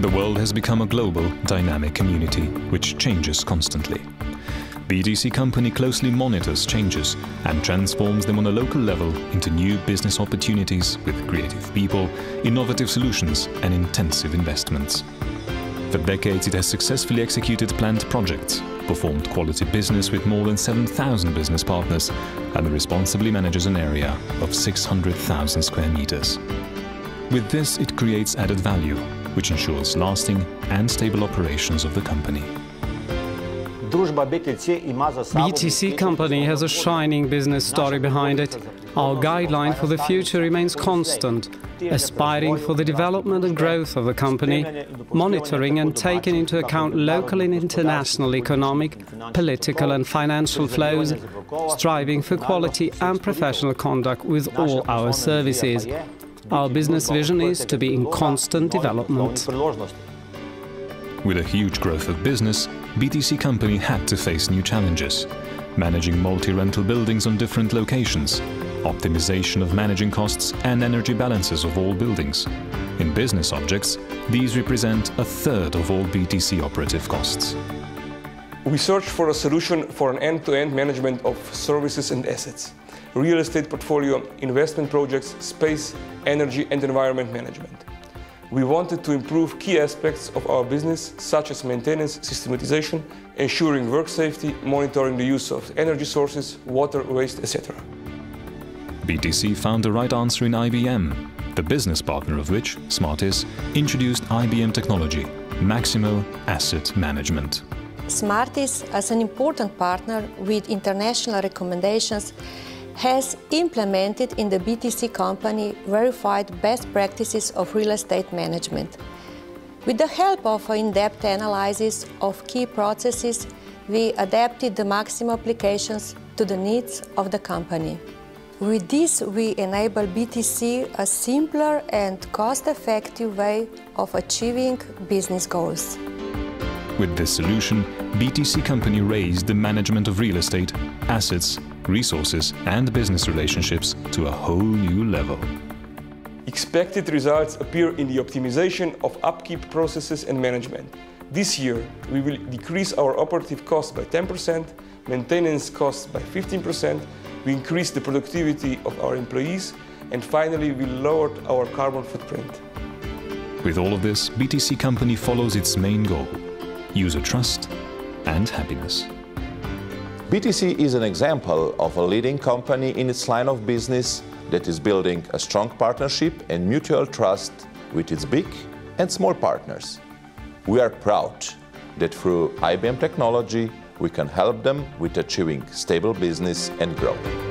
The world has become a global, dynamic community, which changes constantly. BTC Company closely monitors changes and transforms them on a local level into new business opportunities with creative people, innovative solutions and intensive investments. For decades it has successfully executed planned projects, performed quality business with more than 7,000 business partners and responsibly manages an area of 600,000 square meters. With this it creates added value, which ensures lasting and stable operations of the company. BTC Company has a shining business story behind it. Our guideline for the future remains constant, aspiring for the development and growth of the company, monitoring and taking into account local and international economic, political and financial flows, striving for quality and professional conduct with all our services. Our business vision is to be in constant development. With a huge growth of business, BTC Company had to face new challenges. Managing multi-rental buildings on different locations, optimization of managing costs and energy balances of all buildings. In business objects, these represent a third of all BTC operative costs. We searched for a solution for an end-to-end -end management of services and assets, real estate portfolio, investment projects, space, energy and environment management. We wanted to improve key aspects of our business, such as maintenance, systematization, ensuring work safety, monitoring the use of energy sources, water, waste, etc. BTC found the right answer in IBM, the business partner of which, SmartIS, introduced IBM technology, Maximo Asset Management. SmartIS, as an important partner with international recommendations, has implemented in the BTC company verified best practices of real estate management. With the help of in-depth analysis of key processes, we adapted the Maximo applications to the needs of the company. With this, we enable BTC a simpler and cost-effective way of achieving business goals. With this solution, BTC Company raised the management of real estate, assets, resources and business relationships to a whole new level. Expected results appear in the optimization of upkeep processes and management. This year, we will decrease our operative costs by 10%, maintenance costs by 15%, we increase the productivity of our employees, and finally, we lowered our carbon footprint. With all of this, BTC Company follows its main goal, user trust and happiness. BTC is an example of a leading company in its line of business that is building a strong partnership and mutual trust with its big and small partners. We are proud that through IBM technology, we can help them with achieving stable business and growth.